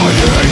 dying